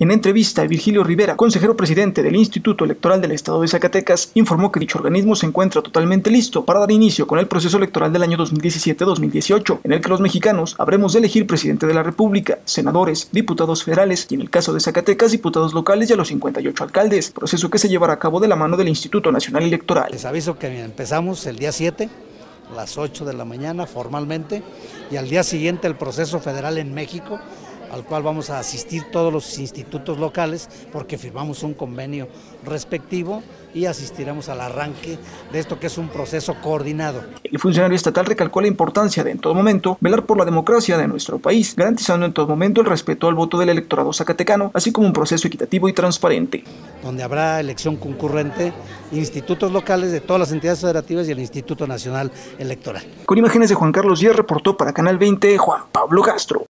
En entrevista, Virgilio Rivera, consejero presidente del Instituto Electoral del Estado de Zacatecas, informó que dicho organismo se encuentra totalmente listo para dar inicio con el proceso electoral del año 2017-2018, en el que los mexicanos habremos de elegir presidente de la República, senadores, diputados federales y en el caso de Zacatecas, diputados locales y a los 58 alcaldes, proceso que se llevará a cabo de la mano del Instituto Nacional Electoral. Les aviso que empezamos el día 7 a las 8 de la mañana formalmente y al día siguiente el proceso federal en México al cual vamos a asistir todos los institutos locales porque firmamos un convenio respectivo y asistiremos al arranque de esto que es un proceso coordinado. El funcionario estatal recalcó la importancia de en todo momento velar por la democracia de nuestro país, garantizando en todo momento el respeto al voto del electorado zacatecano, así como un proceso equitativo y transparente. Donde habrá elección concurrente, institutos locales de todas las entidades federativas y el Instituto Nacional Electoral. Con imágenes de Juan Carlos Díaz reportó para Canal 20 Juan Pablo Castro.